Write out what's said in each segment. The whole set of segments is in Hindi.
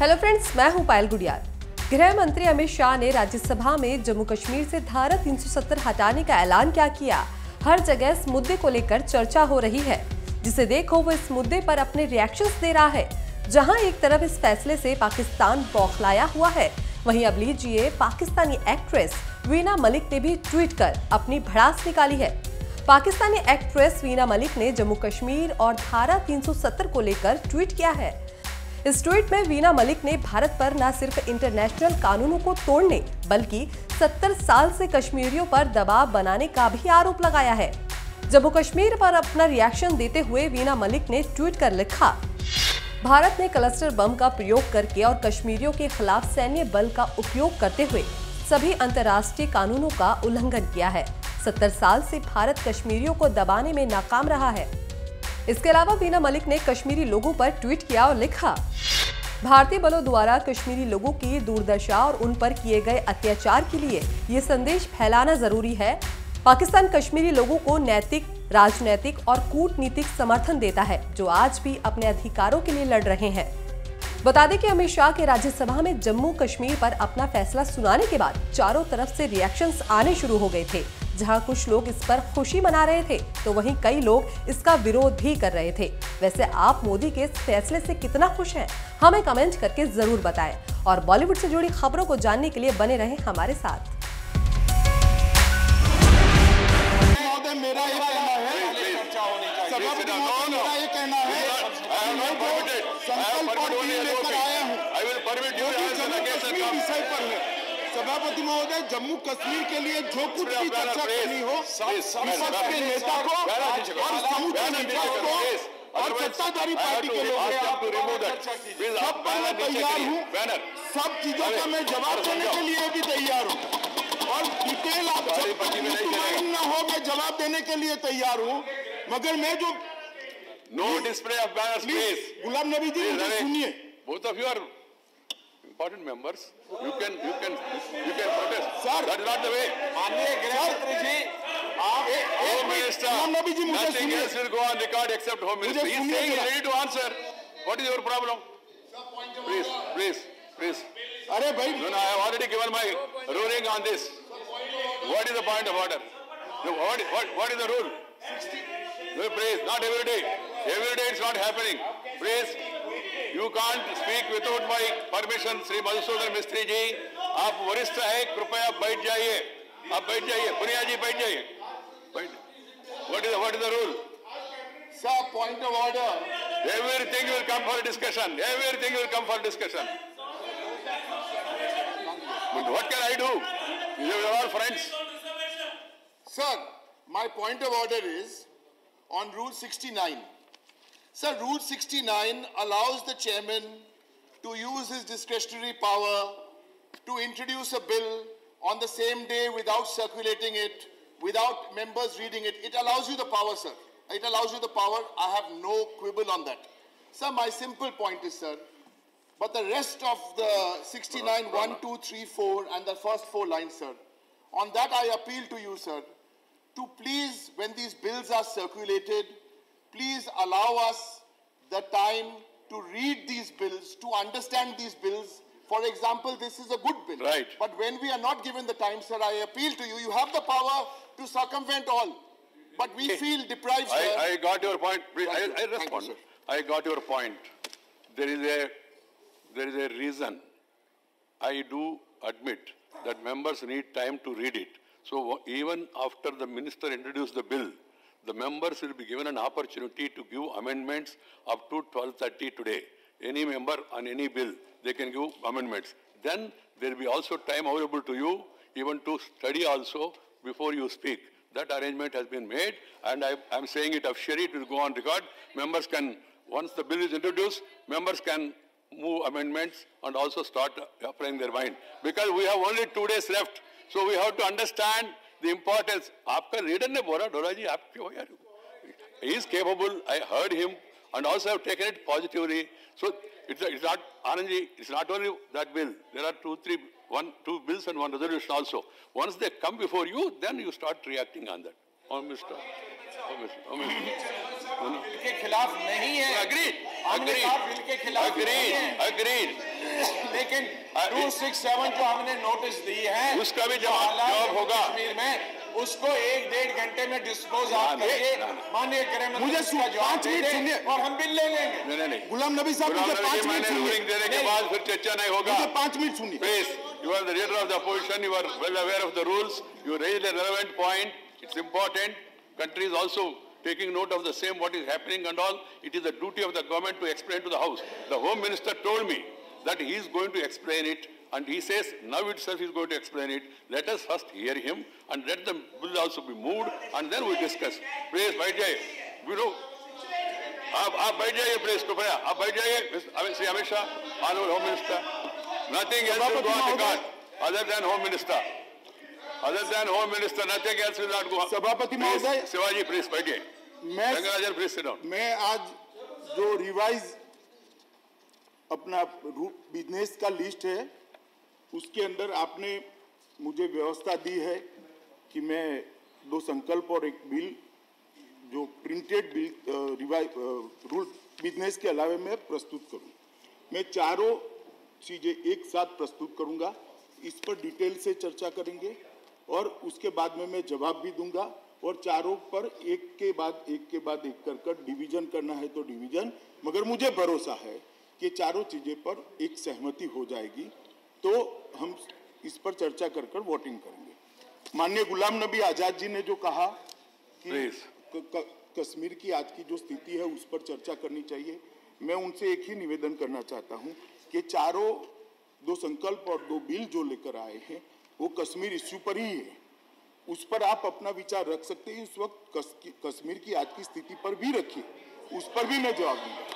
हेलो फ्रेंड्स मैं हूँ पायल गुडियार गृह मंत्री अमित शाह ने राज्यसभा में जम्मू कश्मीर से धारा 370 हटाने का ऐलान क्या किया? हर जगह इस मुद्दे को लेकर चर्चा हो रही है। जिसे देखो, वो इस मुद्दे पर अपने रिएक्शंस दे रहा है। जहाँ एक तरफ़ इस फैसले से पाकिस्तान बौखलाया हुआ है, वहीं अब लीजिए पाकिस्तानी एक्ट्रेस वीना मलिक ने भी ट्वीट कर अपनी भड़ास निकाली है। पाकिस्तानी एक्ट्रेस वीना मलिक ने जम्मू कश्मीर और धारा 370 को लेकर ट्वीट किया है। इस ट्वीट में वीना मलिक ने भारत पर न सिर्फ़ इंटरनेशनल कानूनों को तोड़ने, बल्कि 70 साल से कश्मीरियों पर दबाव बनाने का भी आरोप लगाया है। जम्मू कश्मीर पर अपना रिएक्शन देते हुए वीना मलिक ने ट्वीट कर लिखा, भारत ने क्लस्टर बम का प्रयोग करके और कश्मीरियों के खिलाफ सैन्य बल का उपयोग करते हुए सभी अंतर्राष्ट्रीय कानूनों का उल्लंघन किया है। सत्तर साल से भारत कश्मीरियों को दबाने में नाकाम रहा है। इसके अलावा वीना मलिक ने कश्मीरी लोगों पर ट्वीट किया और लिखा, भारतीय बलों द्वारा कश्मीरी लोगों की दुर्दशा और उन पर किए गए अत्याचार के लिए ये संदेश फैलाना ज़रूरी है। पाकिस्तान कश्मीरी लोगों को नैतिक, राजनैतिक और कूटनीतिक समर्थन देता है, जो आज भी अपने अधिकारों के लिए लड़ रहे हैं। बता दें कि अमित शाह के राज्यसभा में जम्मू कश्मीर पर अपना फैसला सुनाने के बाद चारों तरफ़ से रिएक्शंस आने शुरू हो गए थे। जहाँ कुछ लोग इस पर खुशी मना रहे थे तो वहीं कई लोग इसका विरोध भी कर रहे थे। वैसे आप मोदी के इस फैसले से कितना खुश हैं, हमें कमेंट करके ज़रूर बताएँ और बॉलीवुड से जुड़ी खबरों को जानने के लिए बने रहें हमारे साथ मेरा ये कहना है सभापति महोदय मेरा ये कहना है मैं जो संकल्प और टीम लेकर आया हूँ जो कि जम्मू कश्मीर विषय पर है सभापति महोदय जम्मू कश्मीर के लिए जो कुछ भी चर्चा करनी हो विपक्ष के नेता को और समूचे विपक्ष को और सत्ताधारी पार्टी के लोग सब पर मैं तैयार हूँ। सब चीज़ों का मैं जवाब देने के लिए भी तैयार हूँ। और डिटेल आप न हो मैं जवाब देने के लिए तैयार हूँ। मगर मैं जो no display of please. Ghulam Nabi ji सुनिए। Both of you are important members. You can you can you can protest. Sir, that's not the way. Home Minister, nothing else will go on record except Home Minister. He's saying he's ready to answer. What is your problem? Please, please, please. No, no, I have already given my ruling on this. What is the point of order? No, what, what, what is the rule? No, please, not every day. Every day it's not happening. Please, you can't speak without my permission Shri Madhusudan Mistry ji आप वरिष्ठ है कृपया बैठ जाइए। आप बैठ जाइए पुनिया जी बैठ जाइए। What is what is the rule sir point of order everything will come for discussion everything will come for discussion but can I do you are friends sir my point of order is on rule 69 Sir, Rule 69 allows the chairman to use his discretionary power to introduce a bill on the same day without circulating it, without members reading it. It allows you the power, sir. It allows you the power. I have no quibble on that. Sir, my simple point is, sir, but the rest of the 69, 1, 2, 3, 4, and the first four lines, sir, on that I appeal to you, sir, to please, when these bills are circulated, please allow us the time to read these bills, to understand these bills. For example, this is a good bill. Right. But when we are not given the time, sir, I appeal to you. You have the power to circumvent all. But we feel deprived, sir. I, I got your point I, you. I Thank you, respond. I got your point there is a there is a reason I do admit that members need time to read it. So even after the minister introduced the bill, the members will be given an opportunity to give amendments up to 12:30 today. Any member on any bill, they can give amendments. Then there will be also time available to you even to study also before you speak. That arrangement has been made and I am saying it officially, it will go on record. Members can, once the bill is introduced, members can move amendments and also start applying their mind. Because we have only two days left. So we have to understand the importance. आपका रीडर ने बोला डोरा जी आप क्यों यार he is capable. I heard him and also have taken it positively. So it's, it's not Anandji, it's not only that bill. There are two, three, one, two bills and one resolution also. Once they come before you, then you start reacting on that. Oh, Mr. Oh, Mr. Oh, Mr. के खिलाफ नहीं है Agreed. हमने Agreed. कहा बिल के खिलाफ नहीं Agreed. है. लेकिन हाँ, टू सिक्स सेवन जो हमने नोटिस दी है उसका भी जवाब- होगा। कश्मीर में उसको एक डेढ़ घंटे में डिस्पोज आप करिए। माननीय गृह मुझे पाँच मिनट सुनिए। और हम बिल ले लेंगे नहीं नहीं नहीं गुलाम नबी साहब मुझे पाँच मिनट सुनिए देने के बाद फिर चर्चा नहीं होगा मुझे पाँच मिनट सुनिए Please, you are the leader of the opposition, you are well aware of the rules, you raised a relevant point, it's important. Country is also taking note of the same, what is happening and all. It is the duty of the government to explain to the House. The Home Minister told me that he is going to explain it and he says now itself he is going to explain it. Let us first hear him and let the bill also be moved and then we discuss. Please, बैठ जाइए. You know, आप आप बैठ जाइए प्रेस को भैया आप बैठ जाइए Amit Shri Amit Shah honourable home minister nothing else will go on record other than home minister other than home minister nothing else will not go सभापति महोदय। शिवाजी प्लीज़ बैठिए मैं रंगराजन प्लीज़ सिट डाउन मैं आज जो रिवाइज अपना बिज़नेस का लिस्ट है। उसके अंदर आपने मुझे व्यवस्था दी है कि मैं दो संकल्प और एक बिल जो printed bill revise rule business के अलावे मैं प्रस्तुत करूँ। मैं चारों चीज़ें एक साथ प्रस्तुत करूँगा। इस पर डिटेल से चर्चा करेंगे और उसके बाद में मैं जवाब भी दूँगा और चारों पर एक के बाद एक के बाद एक कर कर डिवीज़न करना है तो डिवीज़न मगर मुझे भरोसा है कि चारों चीज़ें पर एक सहमति हो जाएगी तो हम इस पर चर्चा कर कर वोटिंग करेंगे। माननीय गुलाम नबी आज़ाद जी ने जो कहा कि क- क- कश्मीर की आज की जो स्थिति है उस पर चर्चा करनी चाहिए। मैं उनसे एक ही निवेदन करना चाहता हूँ कि चारों दो संकल्प और दो बिल जो लेकर आए हैं वो कश्मीर इश्यू पर ही है। उस पर आप अपना विचार रख सकते हैं। इस वक्त कश्मीर की आज की स्थिति पर भी रखिए। उस पर भी मैं जवाब दूँगा।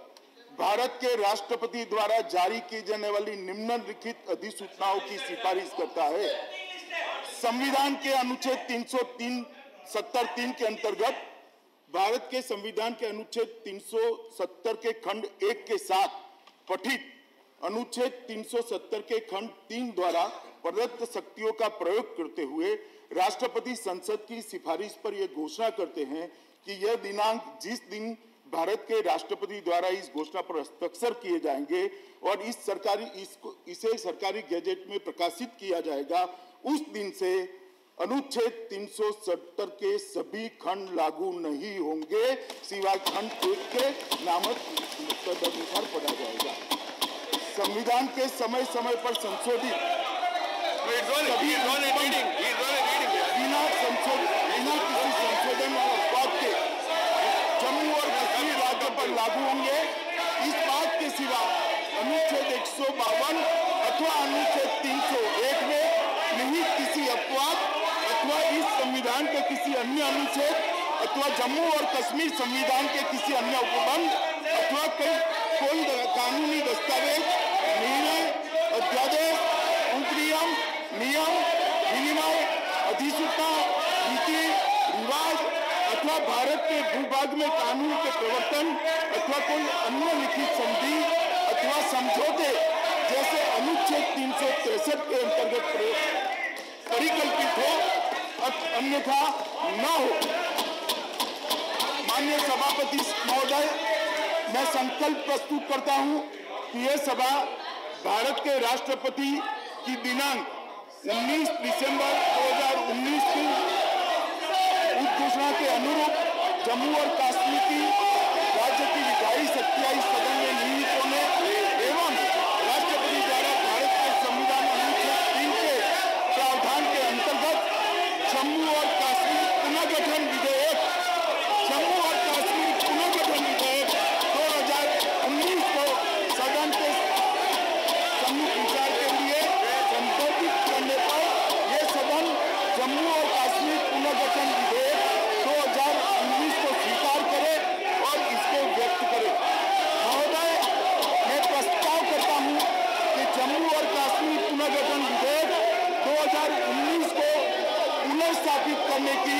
भारत के राष्ट्रपति द्वारा जारी की जाने वाली निम्नलिखित अधिसूचनाओं की सिफारिश करता है। संविधान के अनुच्छेद 303 सत्तर तीन के अंतर्गत भारत के संविधान के अनुच्छेद 370 के खंड एक के साथ पठित अनुच्छेद 370 के खंड तीन द्वारा प्रदत्त शक्तियों का प्रयोग करते हुए राष्ट्रपति संसद की सिफारिश पर यह घोषणा करते हैं कि यह दिनांक जिस दिन भारत के राष्ट्रपति द्वारा इस घोषणा पर हस्ताक्षर किए जाएँगे और इस सरकारी इसको इसे सरकारी गैजेट में प्रकाशित किया जाएगा उस दिन से अनुच्छेद 370 के सभी खंड लागू नहीं होंगे सिवाय खंड एक के नामक तदनुसार पढ़ा जाएगा संविधान के समय समय पर संशोधित. बिना संशोधन बिना किसी संशोधन और कश्मीर राज्य पर लागू होंगे। इस बात के सिवा अनुच्छेद एक अथवा अनुच्छेद 301 में निहित किसी अपवाद अथवा इस संविधान के किसी अन्य अनुच्छेद अथवा जम्मू और कश्मीर संविधान के किसी अन्य उपबंध अथवा कई कोई कानूनी दस्तावेज़, निर्णय, अध्यादेश उपनियम नियम, विनिमय, अधिसूचना, नीति, रिवाज अथवा भारत के भूभाग में कानून के प्रवर्तन, अथवा कोई अन्य लिखित संधि, अथवा समझौते, जैसे अनुच्छेद तीन सौ तिरसठ के अंतर्गत परिकल्पित हो अन्यथा न हो। माननीय सभापति महोदय, मैं संकल्प प्रस्तुत करता हूँ कि यह सभा भारत के राष्ट्रपति की दिनांक 19 दिसंबर 2019 की उद्घोषणा के अनुरूप जम्मू और कश्मीर की राज्य की विधायी शक्तियाँ इस सदन में निहित होने एवं राष्ट्रपति द्वारा भारत के संविधान अनुच्छेद तीन के प्रावधान के अंतर्गत जम्मू और कश्मीर पुनर्गठन विधेयक, जम्मू और कश्मीर पुनर्गठन विधेयक 2019 को सदन के सम्मुख विचार के लिए संबोधित करने पर यह सदन जम्मू और कश्मीर पुनर्गठन विधेयक 2019 को स्वीकार करे 2019 को पुनर्स्थापित करने की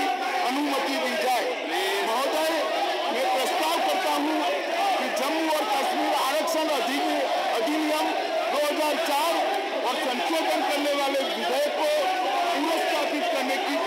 अनुमति दी जाए महोदय मैं प्रस्ताव करता हूँ कि जम्मू और दो अधिनियम 2004 और संशोधन करने वाले विधेयक को पुनर्स्थापित करने की